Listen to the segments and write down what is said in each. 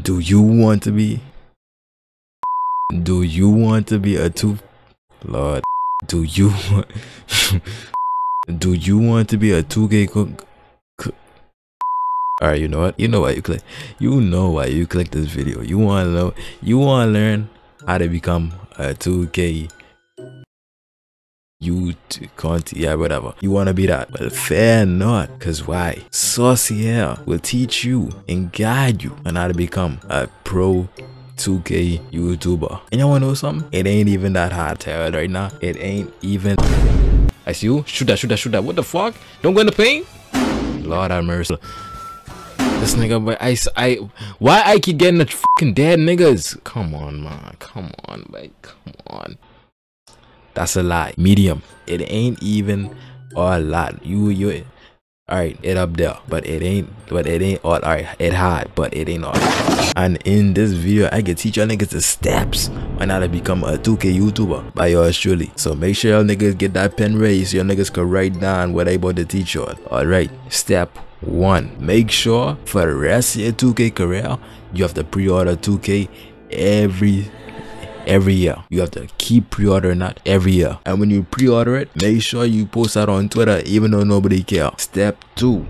Do you want to be? Do you want to be a two? Lord, do you want? do you want to be a 2K cook? Alright, you know what? You know why you click. You know why you click this video. You want to know. You want to learn how to become a 2K you can't yeah whatever. You want to be that? Well fair not because why? Saucei here will teach you and guide you on how to become a pro 2k youtuber. And you want to know something? It ain't even that hard to right now. It ain't even. I see you. Shoot that shoot that shoot that. What the fuck? Don't go in the paint? Lord have mercy. This nigga, but I, I, why I keep getting the fucking dead niggas? Come on, man. Come on, man. Come on. That's a lot. Medium. It ain't even a lot. You you Alright, it up there, but it ain't, but it ain't all, alright, it hard, but it ain't all. And in this video, I can teach y'all niggas the steps on how to become a 2K YouTuber by yours truly. So make sure y'all niggas get that pen ready so y'all niggas can write down what I about to teach y'all. Alright, step one, make sure for the rest of your 2K career, you have to pre-order 2K every every year. You have to keep pre-ordering that every year. And when you pre-order it, make sure you post that on Twitter even though nobody care. Step 2.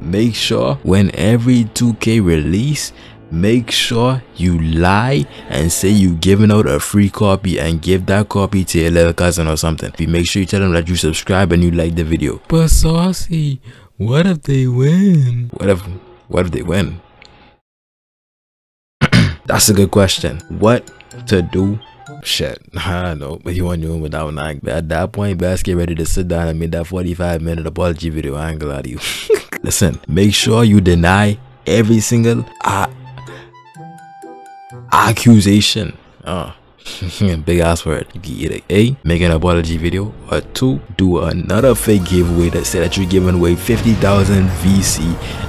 Make sure when every 2K release, make sure you lie and say you giving out a free copy and give that copy to your little cousin or something. You make sure you tell them that you subscribe and you like the video. But Saucei, what if they win? What if what if they win? That's a good question. What to do? Shit i know. But you want to do without like at that point best get ready to sit down and make that 45 minute apology video i ain't to you. Listen make sure you deny every single uh, accusation. Uh big ass word. You can either a make an apology video or two do another fake giveaway that say that you're giving away 50,000 vc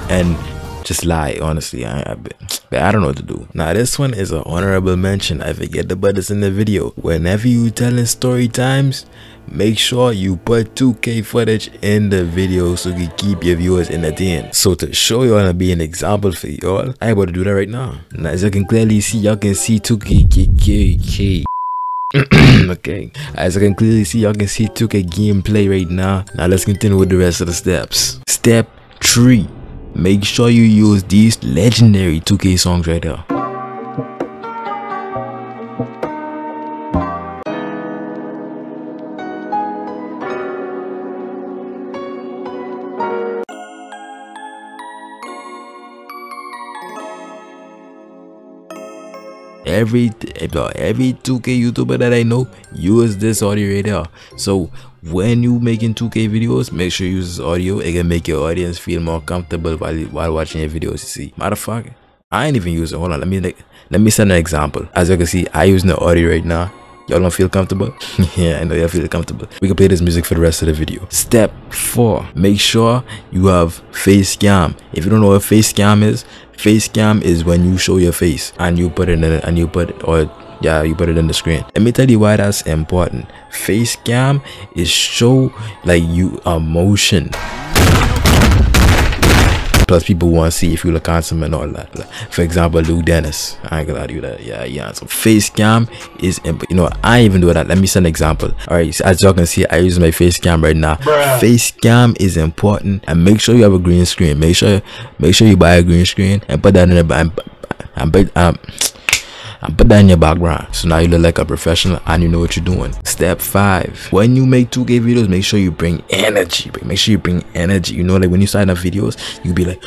and just lie honestly. I, I, I don't know what to do. Now this one is an honorable mention. I forget the buttons in the video. Whenever you telling story times make sure you put 2k footage in the video so you keep your viewers in the entertained. So to show y'all and be an example for y'all I about to do that right now. Now as you can clearly see y'all can see 2k okay. As I can clearly see y'all can see 2k gameplay right now. Now let's continue with the rest of the steps. Step 3 make sure you use these legendary 2k songs right here every every 2k youtuber that i know use this audio right here so when you making 2k videos make sure you use this audio. It can make your audience feel more comfortable while while watching your videos you see. Matter of fact i ain't even using hold on let me let me send an example. As you can see i using the audio right now y'all don't feel comfortable? Yeah i know y'all feel comfortable. We can play this music for the rest of the video. Step four make sure you have face cam. If you don't know what face cam is face cam is when you show your face and you put it in and you put it or yeah you put it in the screen. Let me tell you why that's important. Face cam is show like you emotion plus people want to see if you look handsome and all that. Like, for example Duke Dennis. I ain't gonna do that. Yeah yeah so face cam is you know I even do that. Let me set an example. All right so as y'all can see I use my face cam right now. Bruh. face cam is important. And make sure you have a green screen. Make sure make sure you buy a green screen and put that in the and, and, um, and put that in your background so now you look like a professional and you know what you're doing. Step five when you make 2k videos make sure you bring energy make sure you bring energy. You know like when you sign up videos you be like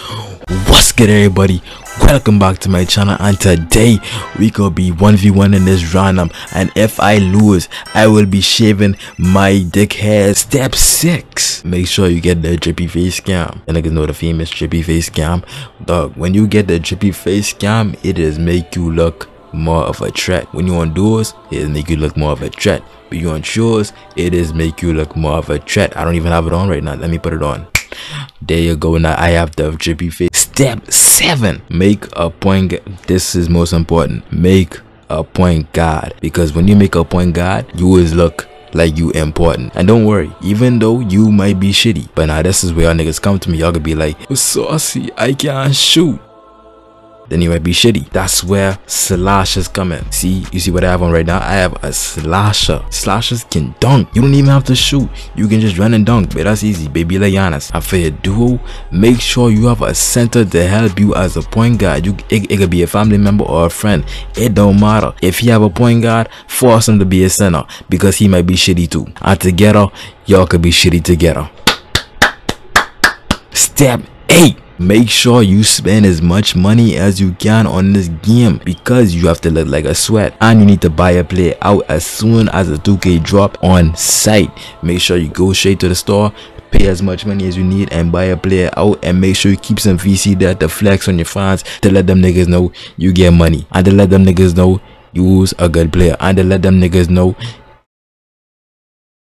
what's good everybody? Welcome back to my channel. And today we gonna be 1v1 in this random um, and if i lose i will be shaving my dick hair. Step six make sure you get the drippy face cam and niggas know the famous drippy face cam dog when you get the drippy face cam it is make you look more of a threat. When you on duos, it make you look more of a threat. But you on shows, it is make you look more of a threat. I don't even have it on right now. Let me put it on. There you go. Now I have the drippy face. Step seven. Make a point. This is most important. Make a point guard. Because when you make a point guard, you always look like you important. And don't worry, even though you might be shitty. But now this is where y'all niggas come to me. Y'all could be like, oh, Saucei, I can't shoot. Then you might be shitty. That's where slashers come in. See, you see what I have on right now? I have a slasher. Slashers can dunk. You don't even have to shoot. You can just run and dunk, but that's easy, baby like Giannis. And for your duo, make sure you have a center to help you as a point guard. You it, it could be a family member or a friend. It don't matter. If you have a point guard, force him to be a center because he might be shitty too. And together, y'all could be shitty together. Step 8 make sure you spend as much money as you can on this game because you have to look like a sweat and you need to buy a player out as soon as the 2k drop on site. Make sure you go straight to the store pay as much money as you need and buy a player out and make sure you keep some vc there to flex on your fans to let them niggas know you get money and to let them niggas know you use a good player and to let them niggas know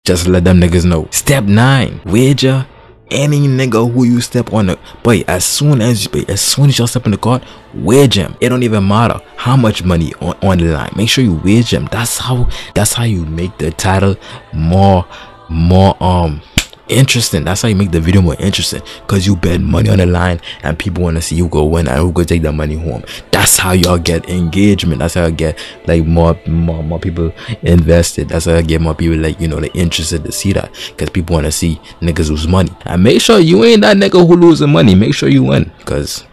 just let them niggas know. Step 9 wager any nigga who you step on the but as soon as but as soon as y'all step in the card wedge him it don't even matter how much money on, on the line make sure you wedge him that's how that's how you make the title more more um interesting. That's how you make the video more interesting. Because you bet money on the line and people want to see you go win and who go take that money home. That's how y'all get engagement. That's how I get like more more more people invested. That's how I get more people like you know like interested to see that. Because people want to see niggas lose money. And make sure you ain't that nigga who losing money. Make sure you win. Because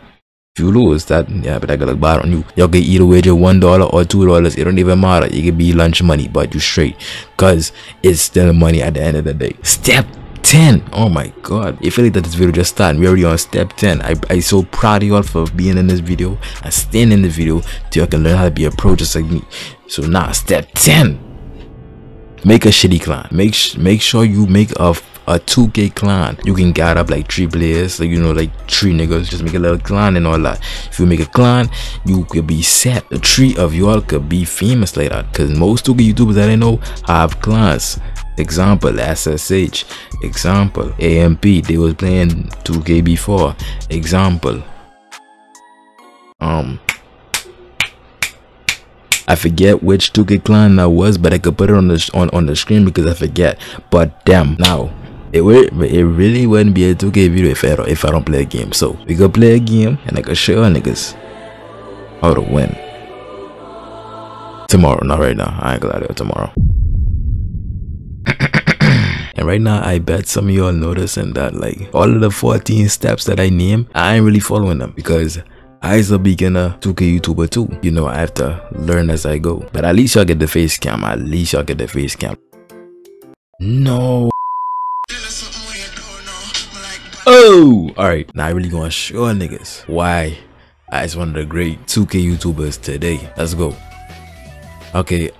if you lose that yeah but I gotta look bad on you. Y'all can either wager one dollar or two dollars. It don't even matter. It could be lunch money but you straight. Because it's still money at the end of the day. Step 10 oh my god. If you like that this video just started. We're already on step 10 i i so proud of y'all for being in this video and staying in the video till you can learn how to be a pro just like me. So now step 10 make a shitty clan. Make make sure you make a a 2k clan. You can get up like three players like you know like three niggas. Just make a little clan and all that. If you make a clan you could be set. The three of y'all could be famous like that. Because most 2k youtubers that i know have clans example ssh example amp they was playing 2k before example um I forget which 2K clan that was, but I could put it on the on, on the screen because I forget. But damn, now it would it really wouldn't be a 2K video if I don't, if I don't play a game. So we go play a game and I can show niggas how to win. Tomorrow, not right now. I ain't gonna lie tomorrow. And right now, I bet some of y'all noticing that like all of the 14 steps that I name, I ain't really following them because I as a beginner 2K YouTuber too. You know, I have to learn as I go. But at least y'all get the face cam. At least y'all get the face cam. No. Oh! Alright, now I really gonna show niggas why I is one of the great 2K YouTubers today. Let's go. Okay.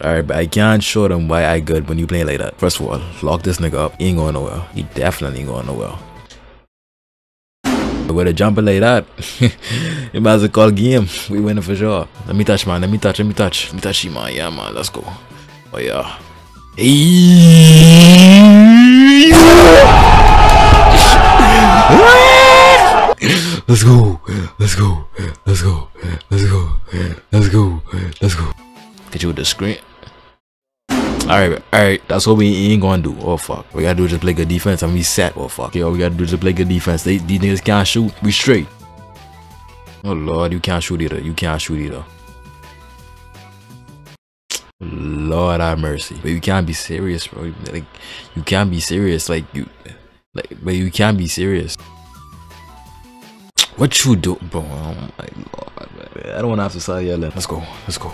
Alright, but I can't show them why I good when you play like that. First of all, lock this nigga up. He ain't going nowhere. He definitely ain't going nowhere. With a jumper like that, you might as well call game. We winning for sure. Let me touch, man. Let me touch. Let me touch. Let me touch him, man. Yeah, man. Let's go. Oh, yeah. Let's go. Let's go. Let's go. Let's go. Let's go. Let's go. Get you with the screen. Alright, alright, that's what we ain't gonna do. Oh fuck. We gotta do just play good defense and we set. Oh fuck. Yo, we gotta do just play good defense. They, these niggas can't shoot. We straight. Oh lord, you can't shoot either. You can't shoot either. Lord have mercy. But you can't be serious, bro. Like you can't be serious. Like you like but you can't be serious. What you do, bro? Oh my lord. I don't wanna have to start yelling. Let's go. Let's go.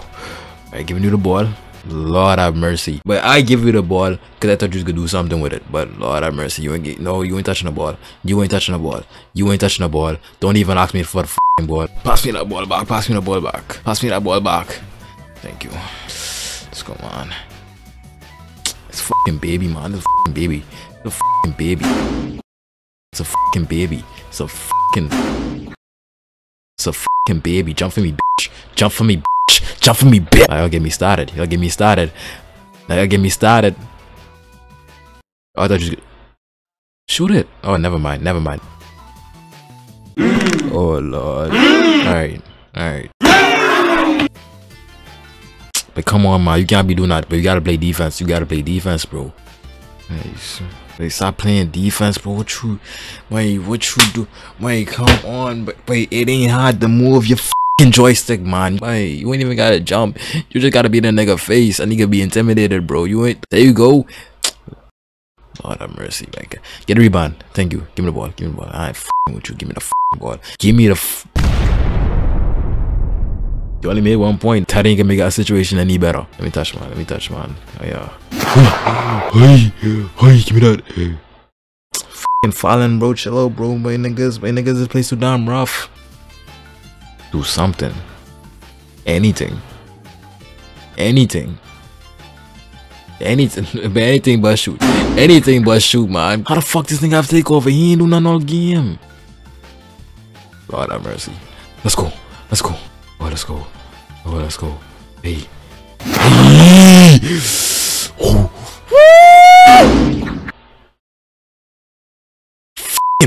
Alright, giving you the ball. Lord have mercy. But I give you the ball because I thought you was gonna do something with it. But Lord have mercy. You ain't get no, you ain't touching the ball. You ain't touching the ball. You ain't touching the ball. Don't even ask me for the ball. Pass me that ball back. Pass me the ball back. Pass me that ball back. Thank you. Let's go on. It's fucking baby, man. It's fucking baby. It's a fucking baby. It's a fucking baby. It's a fucking. It's a fucking baby. Jump for me, bitch. Jump for me, bitch. Jump for me, bitch. Y'all get me started. Y'all get me started. Y'all get me started. Oh, I thought you. Shoot it. Oh, never mind. Never mind. Oh lord. Alright. Alright. But come on, man. You can't be doing that. But you gotta play defense. You gotta play defense, bro. Nice. Wait, stop playing defense, bro. What you, wait, what you do? Wait, come on, but wait, it ain't hard to move your fucking joystick, man. Wait, you ain't even gotta jump. You just gotta be the nigga face. I need to be intimidated, bro. You ain't. There you go. Lord have mercy, like get a rebound. Thank you. Give me the ball. Give me the ball. I ain't with you. Give me the ball. Give me the. F you only made one point. Ain't gonna make our situation any better. Let me touch, man. Let me touch, man. Oh, yeah. Hey, hey, give me that. Fucking falling, bro. Chill out, bro. My niggas, my niggas, this place too damn rough. Do something. Anything. Anything. Anything, anything but shoot. Anything but shoot, man. How the fuck this thing have to take over? He ain't do nothing all game. Lord have mercy. Let's go. Let's go. Oh, let's go. Oh, let's go. Hey. Hey!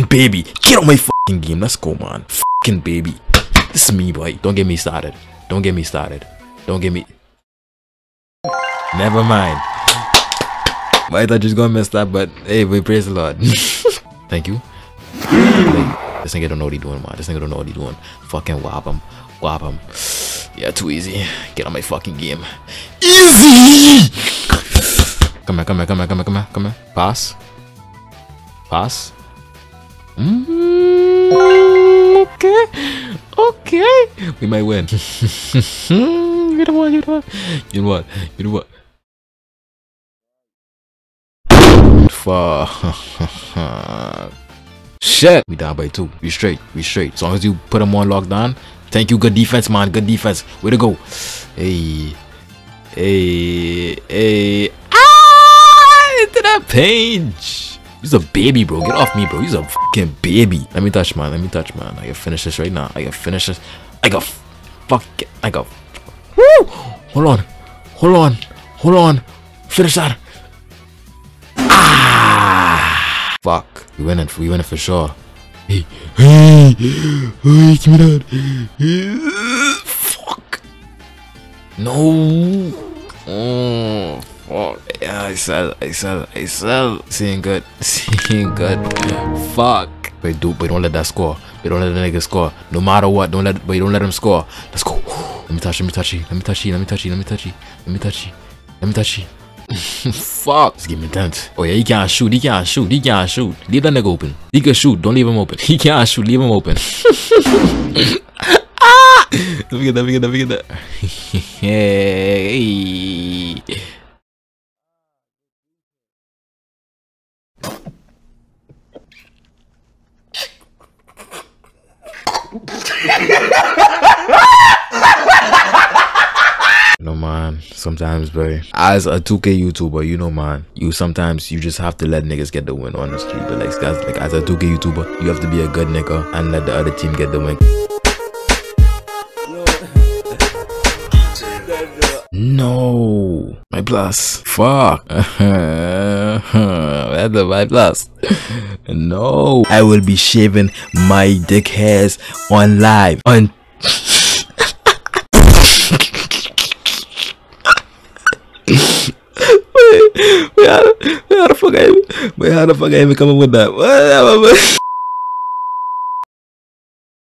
Baby. Get on my fucking game. Let's go, man. Fucking baby. This is me, boy. Don't get me started. Don't get me started. Don't get me. Never mind. I thought you was gonna mess that, but hey, we praise the Lord. Thank you. This nigga don't know what he doing, man. This nigga don't know what he doing. Fucking whop him. Whop him. Yeah, too easy. Get on my fucking game. Easy! Come here, come here, come here, come here, come here, come here. Pass. Pass. Mm, okay. Okay. We might win. you know what? You know what? You know what? You know what? Fuck. Shit. We down by two. We straight. We straight. As long as you put them on lockdown. Thank you. Good defense, man. Good defense. Way to go. Hey. Hey. Hey. Ah! Into that page. He's a baby, bro. Get off me, bro. He's a fucking baby. Let me touch, man. Let me touch, man. I can finish this right now. I can finish this. I got fuck. It. I got. Woo! Hold on. Hold on. Hold on. Finish that. Ah! Fuck. We win it. We win it for sure. Hey, hey, hey, give me. Fuck. No. Oh, fuck. Yeah, I sell. I sell. I sell. Seeing good. Seeing good. Fuck. Wait, dude, but don't let that score. But don't let the nigga score. No matter what, don't let. But don't let him score. Let's go. Let me touch. Let me touch you. Let me touch you. Let me touch you. Let me touch you. Let me touch you. Let me touch you. Fuck. Let's give me. Oh yeah, he can't shoot. He can't shoot. He can't shoot. Leave that nigga open. He can shoot. Don't leave him open. He can't shoot. Leave him open. ah! Let me get that. Let me get that. Let me get that. hey. No man, sometimes bro. As a 2K YouTuber, you know man, you sometimes you just have to let niggas get the win, honestly. But like guys, like as a 2K YouTuber, you have to be a good nigga and let the other team get the win. No, my plus. Fuck. That's my plus. No, I will be shaving my dick hairs on live on. wait, how the, fuck I wait, how the fuck I even come up with that? What?